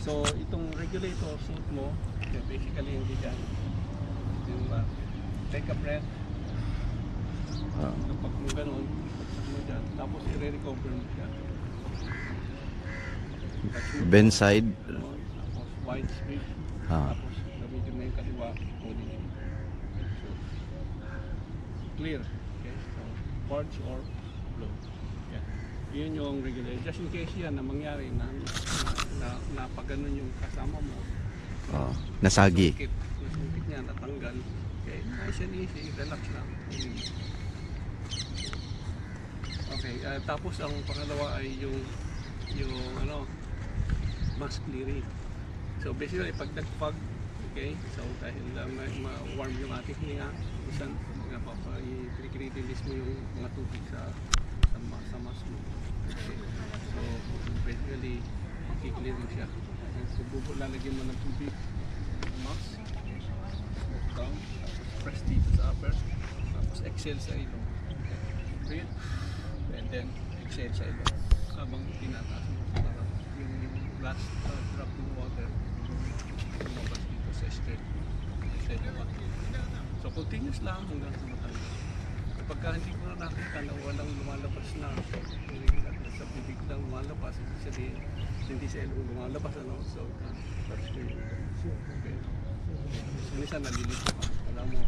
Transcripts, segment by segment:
So, itong regulator suit mo, eh, basically hindi dyan. Yung, uh, take a breath. Ah. Kapag mo ganun, mo dyan, tapos i-recover -re mo siya. Touch mo Bend to, side. ganun, Tapos wide sweep, Ah. tapos gamitin mo yung kaliwa, clear. Okay, so or blow. Yeah. Yun yung regulation. Just in case yan na mangyari na, na, na, na yung kasama mo, Ah. Nasagi. Nasungkit. Nasungkit niya, natanggal. Okay, nice and easy. Relax lang. Okay, ah, tapos ang pangalawa ay yung yung ano, mask clearing. So basically, pag nagpag, okay, so dahil uh, ma- ma-warm yung ating hininga, minsan napapa-release mo yung mga tubig sa sa, ma- sa mask mo. Okay. So basically, i-clear mo siya. So bubo, lalagyan mo ng tubig, smoke down, press dito sa upper, tapos exhale sa ilong. Breathe, and then exhale sa ilong. Habang tinataas mo last uh, drop ng water lumabas dito sa sa ilong. So continuous lang hanggang sa matanggal. Kapag ka hindi ko na nakita na walang lumalabas na sa bibig lang lumalabas, ibig sabihin hindi sa ilong lumalabas ano. So, uh, that's good. Okay. So, minsan nalilito ka. Alam mo,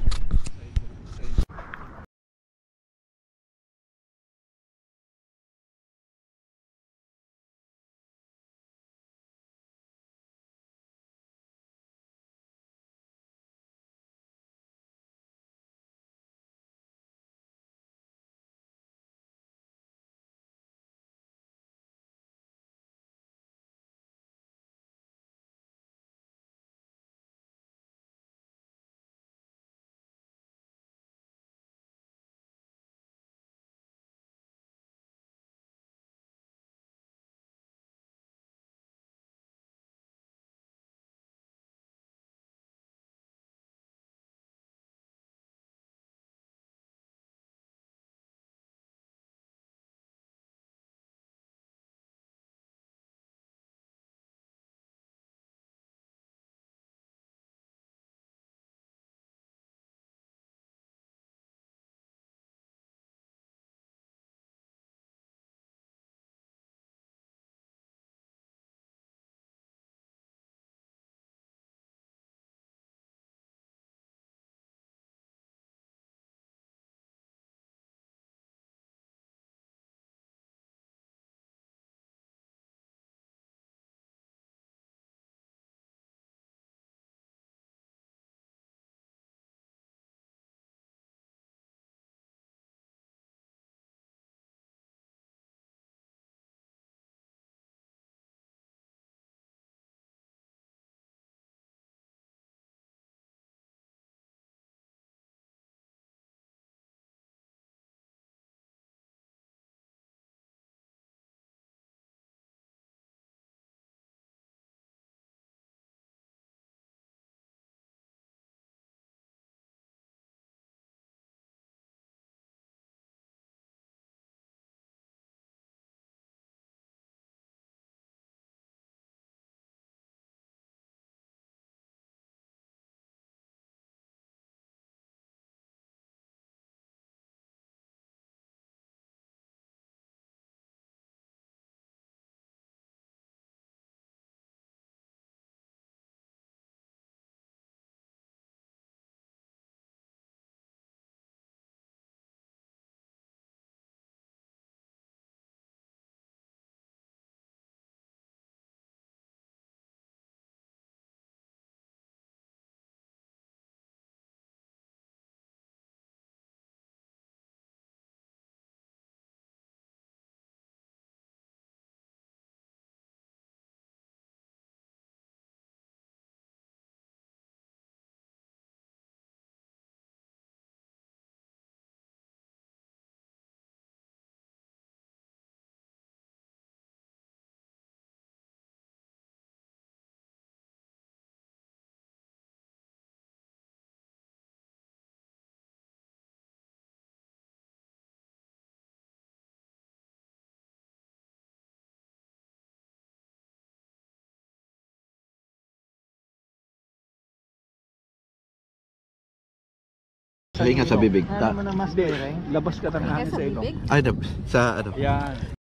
Hihinga sa bibig. Ano mo na mas dire? Labas ka ng hangin Sa ilong. Ay, sa ano? Yan.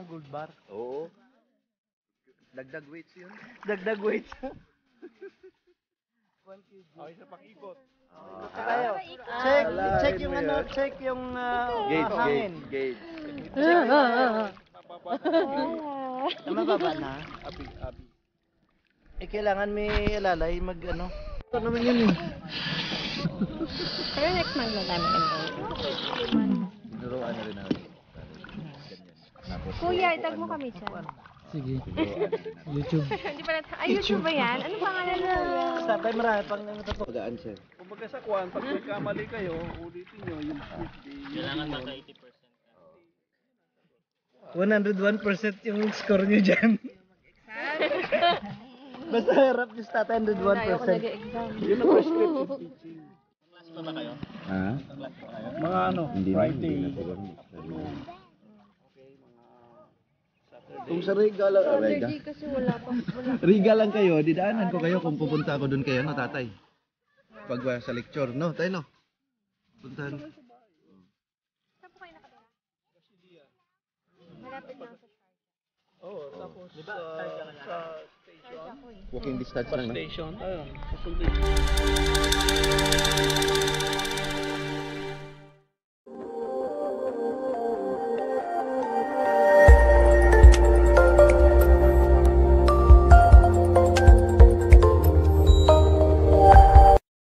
Ng gold bar. Oo. Dagdag weights yun. Dagdag weight. Okay, sa pakikot. Tayo. Check, check yung ano, check yung ah, Gauge, ah, hangin. gauge, gauge. Mababa na. Abi, abi. Eh, kailangan may alalay mag ano. Ito naman yun eh. Pero next month na tayo mag-enroll. Tinuruan na rin namin. Kuya, itag mo kami siya. Sige. YouTube. Hindi pa natin. Ay, YouTube ba yan? Ano pangalan na? Tayo marami pang ano to. Pagaan siya. Kumbaga sa kwan, pag may kamali kayo, ulitin nyo yung Kailangan maka 101% yung score nyo dyan. Basta harap yung stat 101%. nag-exam. Yun ang prescriptive teaching. Ha? Mga ano, Hindi na, hindi na siguro. Kung sa Riga lang, ah, Riga. Allergy kasi wala pa. Wala. Riga lang kayo, didaanan ko kayo kung pupunta ako doon kayo, no, tatay? Pag uh, sa lecture, no, tayo, no? Puntahan. Saan po kayo nakatira? Malapit lang sa Oo, tapos sa, sa station, Walking distance lang, no? station, ayun, susundin.